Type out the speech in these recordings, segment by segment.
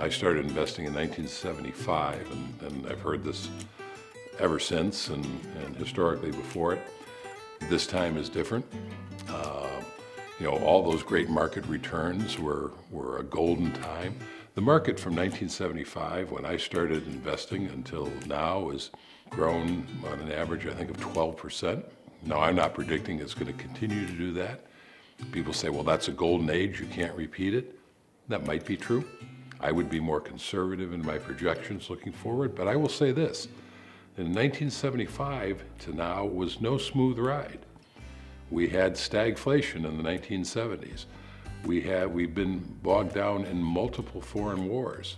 I started investing in 1975, and, and I've heard this ever since and, and, historically before it. This time is different. Uh, you know, all those great market returns were, were a golden time. The market from 1975, when I started investing, until now has grown on an average, I think, of 12%. Now, I'm not predicting it's going to continue to do that. People say, well, that's a golden age, you can't repeat it. That might be true. I would be more conservative in my projections looking forward, but I will say this. In 1975 to now was no smooth ride. We had stagflation in the 1970s. We have, we've been bogged down in multiple foreign wars.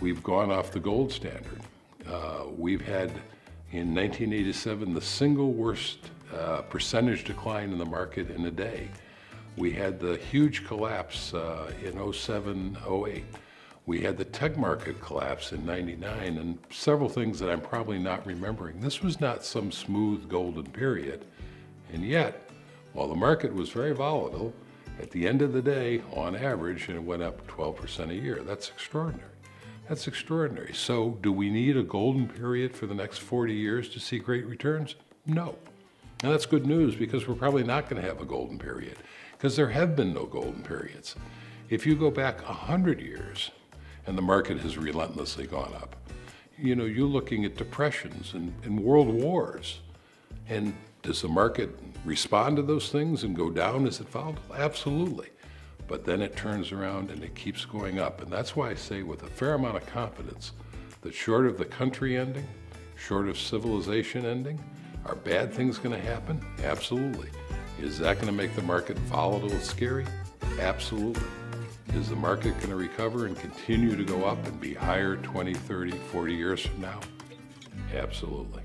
We've gone off the gold standard. Uh, we've had, in 1987, the single worst uh, percentage decline in the market in a day. We had the huge collapse uh, in 07, 08. We had the tech market collapse in 99 and several things that I'm probably not remembering. This was not some smooth golden period. And yet, while the market was very volatile, at the end of the day, on average, it went up 12% a year. That's extraordinary. That's extraordinary. So do we need a golden period for the next 40 years to see great returns? No. And that's good news because we're probably not going to have a golden period because there have been no golden periods. If you go back 100 years and the market has relentlessly gone up, you know, you're looking at depressions and, and world wars. And does the market respond to those things and go down as it volatile? Absolutely. But then it turns around and it keeps going up. And that's why I say with a fair amount of confidence that short of the country ending, short of civilization ending, are bad things going to happen? Absolutely. Is that going to make the market volatile and scary? Absolutely. Is the market going to recover and continue to go up and be higher 20, 30, 40 years from now? Absolutely.